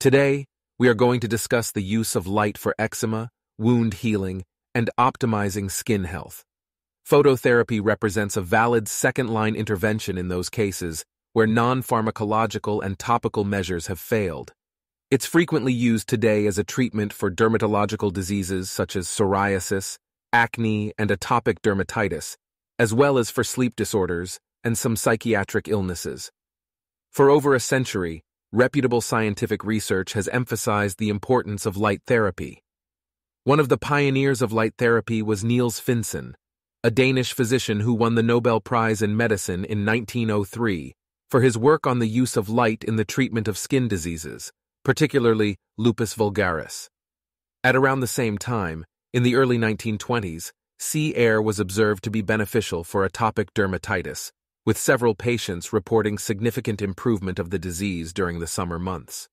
Today, we are going to discuss the use of light for eczema, wound healing, and optimizing skin health. Phototherapy represents a valid second-line intervention in those cases where non-pharmacological and topical measures have failed. It's frequently used today as a treatment for dermatological diseases such as psoriasis, acne, and atopic dermatitis, as well as for sleep disorders and some psychiatric illnesses. For over a century, reputable scientific research has emphasized the importance of light therapy. One of the pioneers of light therapy was Niels Finsen, a Danish physician who won the Nobel Prize in Medicine in 1903 for his work on the use of light in the treatment of skin diseases, particularly lupus vulgaris. At around the same time, in the early 1920s, sea air was observed to be beneficial for atopic dermatitis, with several patients reporting significant improvement of the disease during the summer months.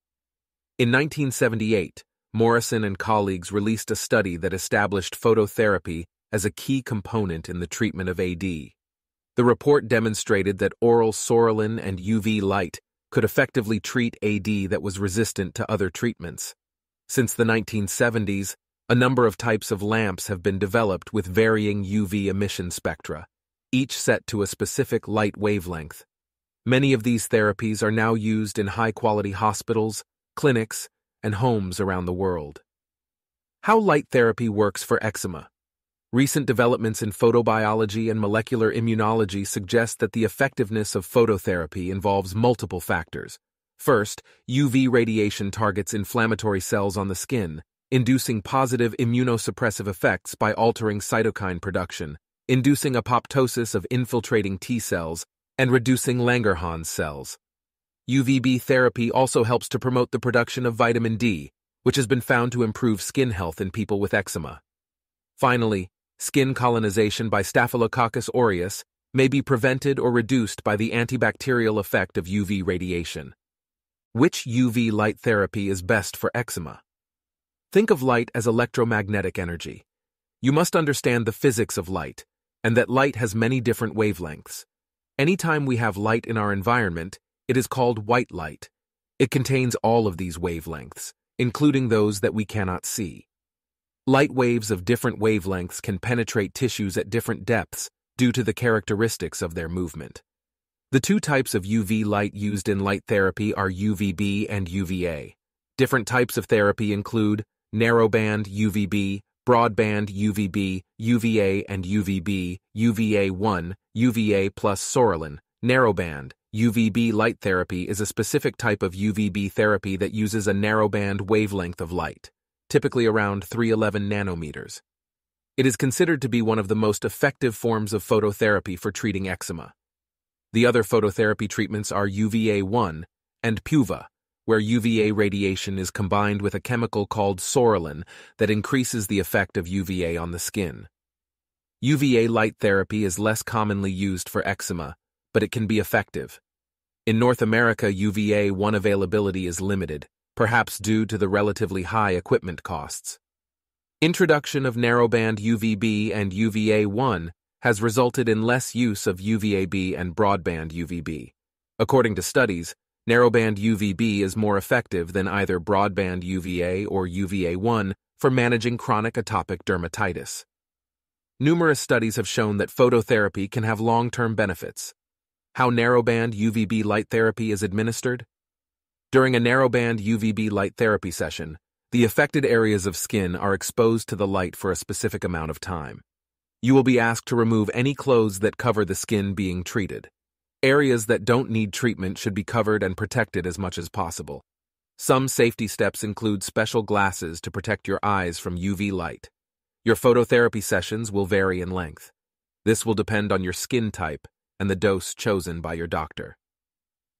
In 1978, Morison and colleagues released a study that established phototherapy as a key component in the treatment of AD. The report demonstrated that oral psoralen and UV light could effectively treat AD that was resistant to other treatments. Since the 1970s, a number of types of lamps have been developed with varying UV emission spectra, each set to a specific light wavelength. Many of these therapies are now used in high-quality hospitals, clinics, and homes around the world. How light therapy works for eczema. Recent developments in photobiology and molecular immunology suggest that the effectiveness of phototherapy involves multiple factors. First, UV radiation targets inflammatory cells on the skin, inducing positive immunosuppressive effects by altering cytokine production, inducing apoptosis of infiltrating T cells, and reducing Langerhans cells. UVB therapy also helps to promote the production of vitamin D, which has been found to improve skin health in people with eczema. Finally, Skin colonization by Staphylococcus aureus may be prevented or reduced by the antibacterial effect of UV radiation. Which UV light therapy is best for eczema? Think of light as electromagnetic energy. You must understand the physics of light, and that light has many different wavelengths. Anytime we have light in our environment, it is called white light. It contains all of these wavelengths, including those that we cannot see. Light waves of different wavelengths can penetrate tissues at different depths due to the characteristics of their movement. The two types of UV light used in light therapy are UVB and UVA. Different types of therapy include narrowband UVB, broadband UVB, UVA and UVB, UVA1, UVA plus psoralen, narrowband. UVB light therapy is a specific type of UVB therapy that uses a narrowband wavelength of light typically around 311 nanometers. It is considered to be one of the most effective forms of phototherapy for treating eczema. The other phototherapy treatments are UVA1 and PUVA, where UVA radiation is combined with a chemical called psoralen that increases the effect of UVA on the skin. UVA light therapy is less commonly used for eczema, but it can be effective. In North America, UVA1 availability is limited, perhaps due to the relatively high equipment costs. Introduction of narrowband UVB and UVA1 has resulted in less use of UVAB and broadband UVB. According to studies, narrowband UVB is more effective than either broadband UVA or UVA1 for managing chronic atopic dermatitis. Numerous studies have shown that phototherapy can have long-term benefits. How narrowband UVB light therapy is administered? During a narrowband UVB light therapy session, the affected areas of skin are exposed to the light for a specific amount of time. You will be asked to remove any clothes that cover the skin being treated. Areas that don't need treatment should be covered and protected as much as possible. Some safety steps include special glasses to protect your eyes from UV light. Your phototherapy sessions will vary in length. This will depend on your skin type and the dose chosen by your doctor.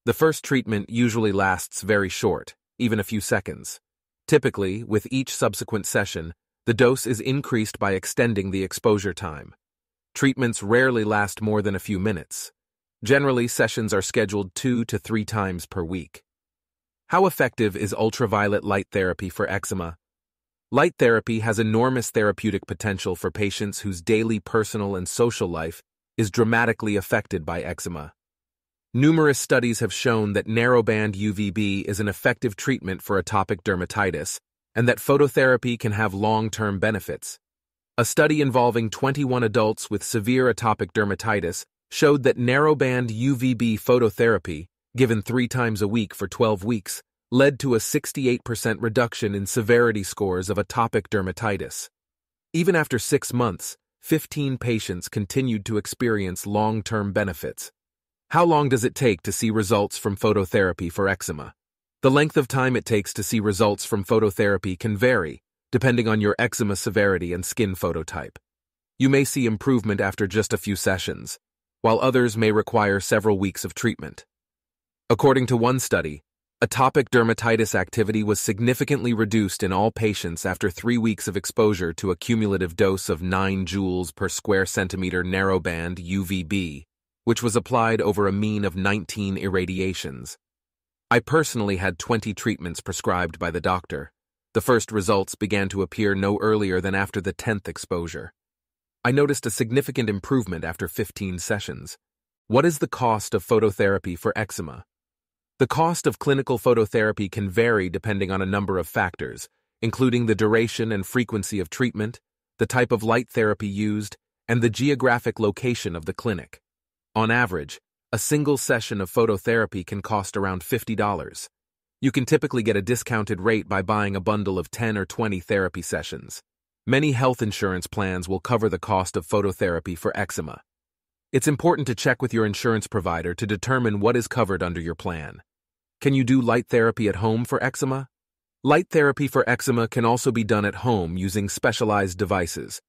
The first treatment usually lasts very short, even a few seconds. Typically, with each subsequent session, the dose is increased by extending the exposure time. Treatments rarely last more than a few minutes. Generally, sessions are scheduled two to three times per week. How effective is ultraviolet light therapy for eczema? Light therapy has enormous therapeutic potential for patients whose daily personal and social life is dramatically affected by eczema. Numerous studies have shown that narrowband UVB is an effective treatment for atopic dermatitis and that phototherapy can have long-term benefits. A study involving 21 adults with severe atopic dermatitis showed that narrowband UVB phototherapy, given three times a week for 12 weeks, led to a 68% reduction in severity scores of atopic dermatitis. Even after six months, 15 patients continued to experience long-term benefits. How long does it take to see results from phototherapy for eczema? The length of time it takes to see results from phototherapy can vary, depending on your eczema severity and skin phototype. You may see improvement after just a few sessions, while others may require several weeks of treatment. According to one study, atopic dermatitis activity was significantly reduced in all patients after three weeks of exposure to a cumulative dose of 9 joules per square centimeter narrowband UVB, which was applied over a mean of 19 irradiations. I personally had 20 treatments prescribed by the doctor. The first results began to appear no earlier than after the 10th exposure. I noticed a significant improvement after 15 sessions. What is the cost of phototherapy for eczema? The cost of clinical phototherapy can vary depending on a number of factors, including the duration and frequency of treatment, the type of light therapy used, and the geographic location of the clinic. On average, a single session of phototherapy can cost around $50. You can typically get a discounted rate by buying a bundle of 10 or 20 therapy sessions. Many health insurance plans will cover the cost of phototherapy for eczema. It's important to check with your insurance provider to determine what is covered under your plan. Can you do light therapy at home for eczema? Light therapy for eczema can also be done at home using specialized devices.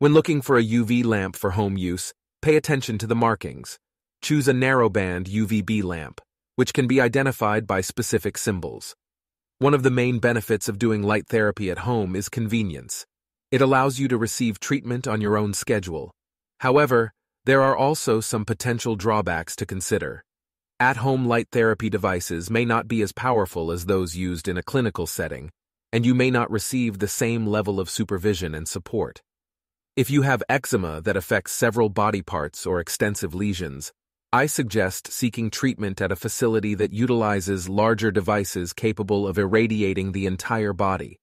When looking for a UV lamp for home use, pay attention to the markings choose a narrowband UVB lamp, which can be identified by specific symbols. One of the main benefits of doing light therapy at home is convenience. It allows you to receive treatment on your own schedule. However, there are also some potential drawbacks to consider. At-home light therapy devices may not be as powerful as those used in a clinical setting, and you may not receive the same level of supervision and support. If you have eczema that affects several body parts or extensive lesions, I suggest seeking treatment at a facility that utilizes larger devices capable of irradiating the entire body.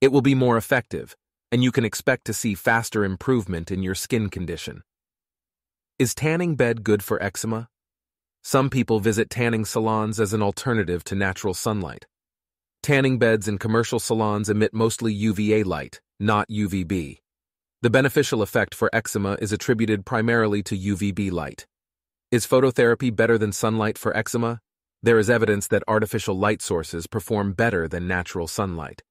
It will be more effective, and you can expect to see faster improvement in your skin condition. Is tanning bed good for eczema? Some people visit tanning salons as an alternative to natural sunlight. Tanning beds in commercial salons emit mostly UVA light, not UVB. The beneficial effect for eczema is attributed primarily to UVB light. Is phototherapy better than sunlight for eczema? There is evidence that artificial light sources perform better than natural sunlight.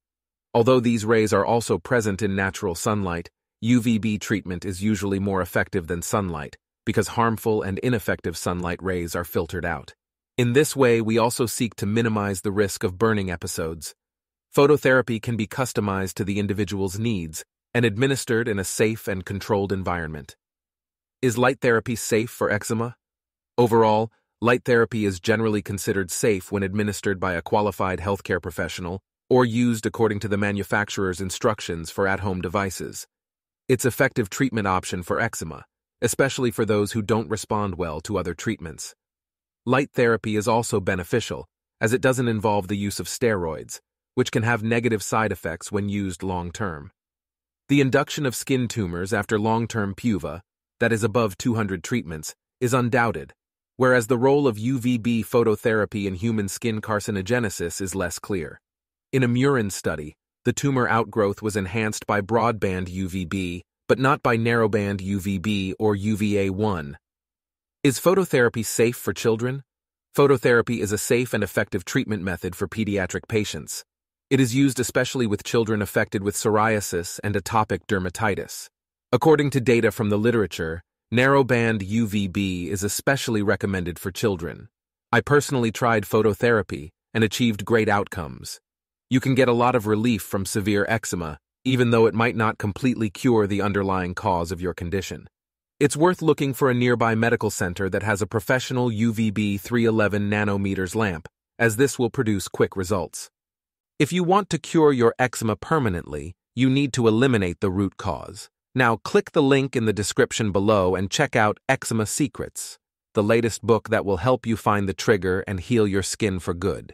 Although these rays are also present in natural sunlight, UVB treatment is usually more effective than sunlight because harmful and ineffective sunlight rays are filtered out. In this way, we also seek to minimize the risk of burning episodes. Phototherapy can be customized to the individual's needs and administered in a safe and controlled environment. Is light therapy safe for eczema? Overall, light therapy is generally considered safe when administered by a qualified healthcare professional or used according to the manufacturer's instructions for at-home devices. It's effective treatment option for eczema, especially for those who don't respond well to other treatments. Light therapy is also beneficial, as it doesn't involve the use of steroids, which can have negative side effects when used long-term. The induction of skin tumors after long-term PUVA, that is above 200 treatments, is undoubted, whereas the role of UVB phototherapy in human skin carcinogenesis is less clear. In a murine study, the tumor outgrowth was enhanced by broadband UVB, but not by narrowband UVB or UVA1. Is phototherapy safe for children? Phototherapy is a safe and effective treatment method for pediatric patients. It is used especially with children affected with psoriasis and atopic dermatitis. According to data from the literature, Narrowband UVB is especially recommended for children. I personally tried phototherapy and achieved great outcomes. You can get a lot of relief from severe eczema, even though it might not completely cure the underlying cause of your condition. It's worth looking for a nearby medical center that has a professional UVB 311 nanometers lamp, as this will produce quick results. If you want to cure your eczema permanently, you need to eliminate the root cause. Now click the link in the description below and check out Eczema Secrets. the latest book that will help you find the trigger and heal your skin for good.